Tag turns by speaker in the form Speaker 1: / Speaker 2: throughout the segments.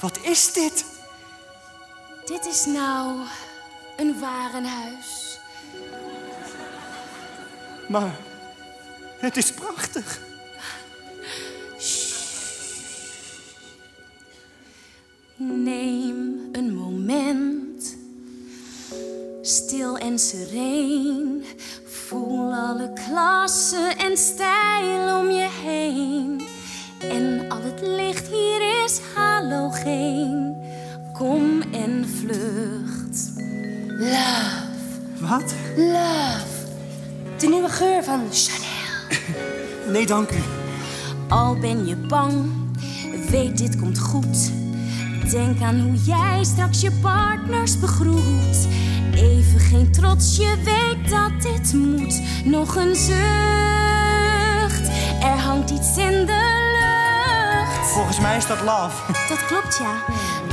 Speaker 1: Wat is dit?
Speaker 2: Dit is nou een warenhuis.
Speaker 1: Maar het is prachtig.
Speaker 2: Neem een moment, stil en sereen. Voel alle klassen en stijl om je heen. En al het licht hier Kom en vlucht.
Speaker 3: Love,
Speaker 1: Wat?
Speaker 3: love. De nieuwe geur van Chanel.
Speaker 1: Nee, dank u.
Speaker 2: Al ben je bang, weet dit komt goed. Denk aan hoe jij straks je partners begroet. Even geen trots, je weet dat dit moet. Nog een zucht, er hangt iets in de lucht.
Speaker 1: Volgens mij is dat love.
Speaker 2: Dat klopt, ja.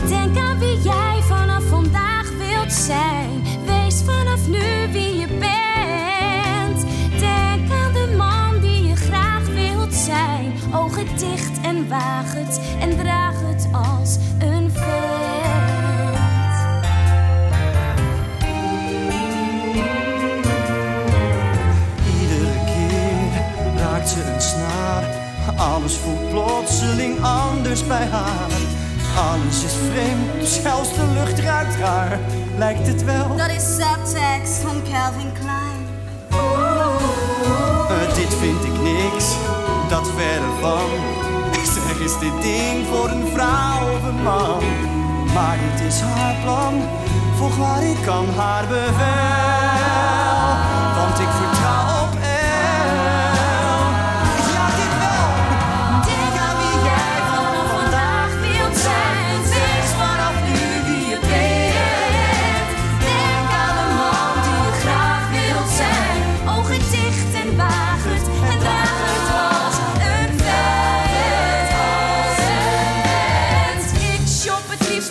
Speaker 2: Denk aan wie jij vanaf vandaag wilt zijn. Wees vanaf nu wie je bent. Denk aan de man die je graag wilt zijn. Ogen dicht en waag het en draag het als een vent.
Speaker 1: Iedere keer raakt ze een snaar. Alles voelt plotseling anders bij haar. Alles is vreemd, zelfs de lucht ruikt raar. Lijkt het wel?
Speaker 4: Dat is subtext van Calvin Klein.
Speaker 1: Eh, dit vind ik niks, dat verre van. Zeg, is dit ding voor een vrouw of een man? Maar dit is haar plan, volg waar ik kan haar bevel.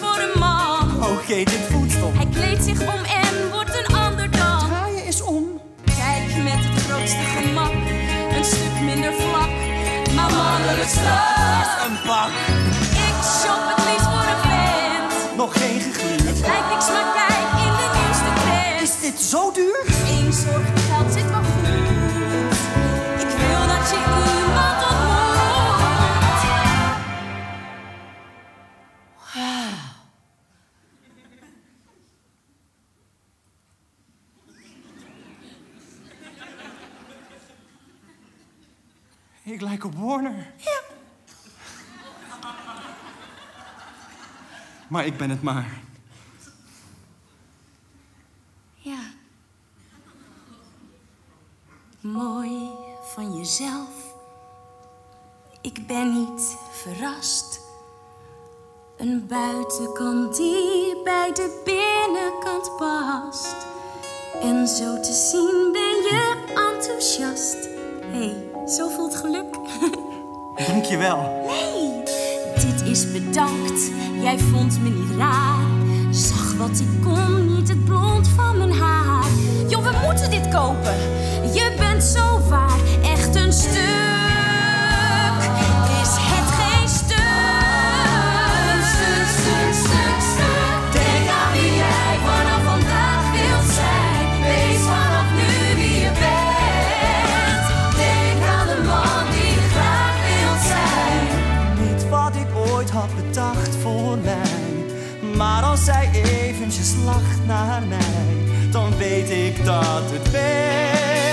Speaker 2: Voor een man.
Speaker 1: Oké, dit voelt stom.
Speaker 2: Hij kleedt zich om en wordt een ander dan.
Speaker 1: Draai je eens om.
Speaker 2: Kijk met het grootste gemak. Een stuk minder vlak. Maar mannelijk slag.
Speaker 1: Een pak,
Speaker 2: Ik shop het liefst voor een vent.
Speaker 1: nog geen gegluurd.
Speaker 2: Lijkt niks, maar kijk Ik
Speaker 1: lijk op Warner. Ja. Maar ik ben het maar.
Speaker 2: Ja. Mooi van jezelf. Ik ben niet verrast. Een buitenkant die bij de binnenkant past. En zo te zien ben je enthousiast. Hey, zo voelt geluk.
Speaker 1: Dank je wel.
Speaker 2: Nee, dit is bedankt. Jij vond me niet raar. Zag wat ik kon, niet het blond van mijn haar. Joh, we moeten dit kopen.
Speaker 1: gedacht voor mij. Maar als zij eventjes lacht naar mij, dan weet ik dat het werkt.